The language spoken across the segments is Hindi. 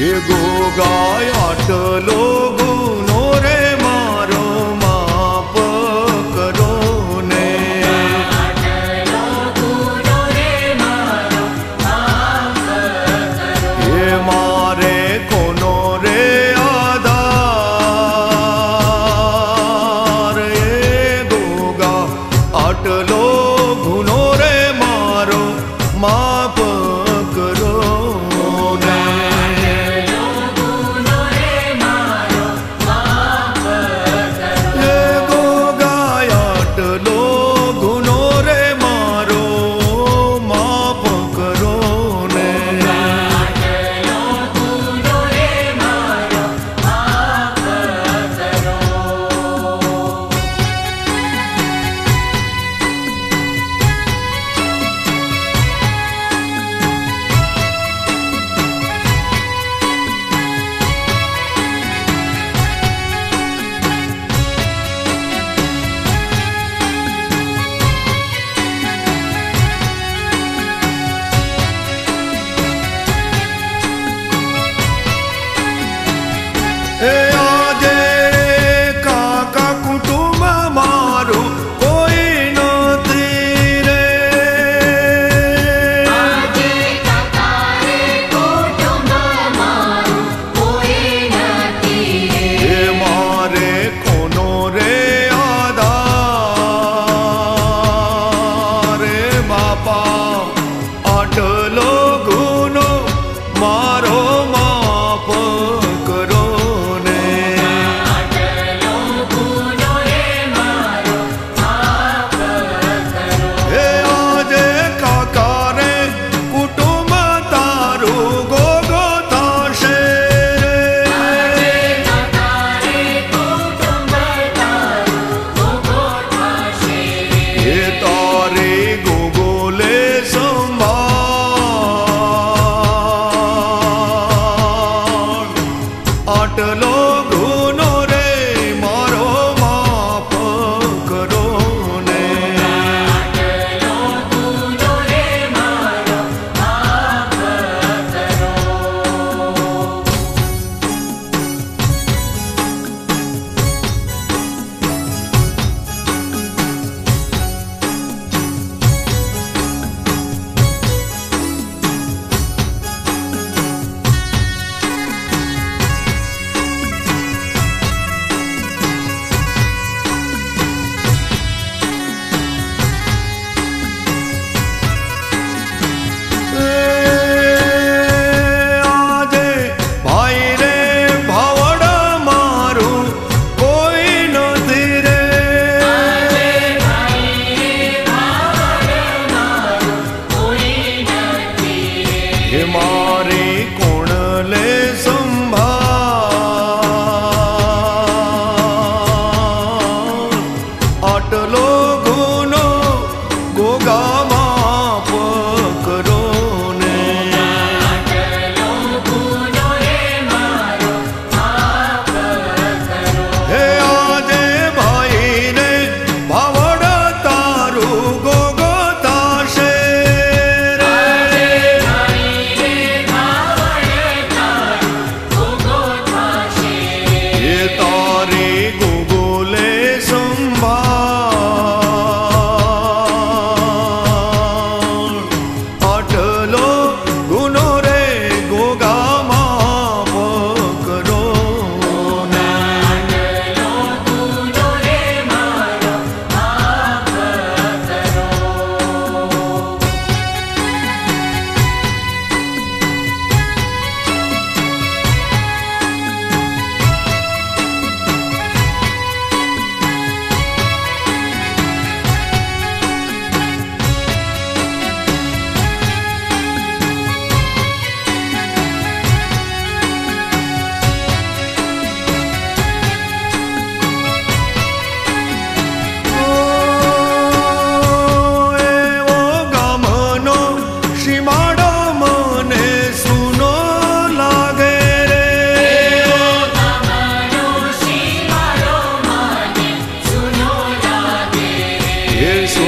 ये गोगाया टलो गुना।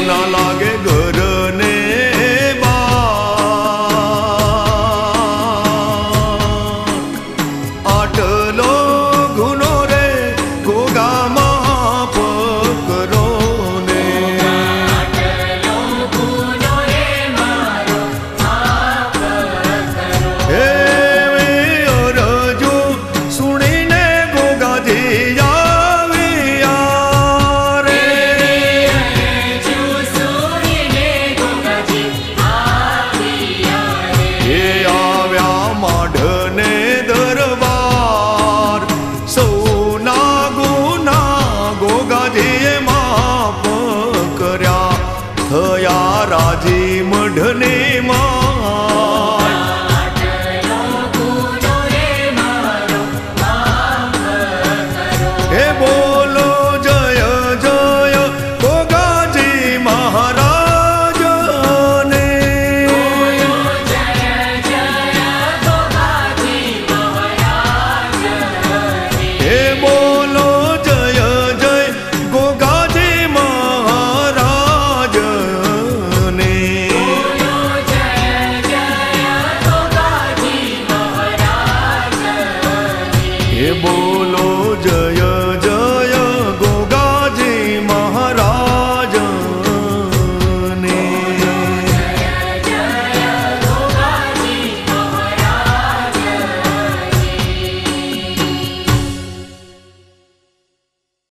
no, no.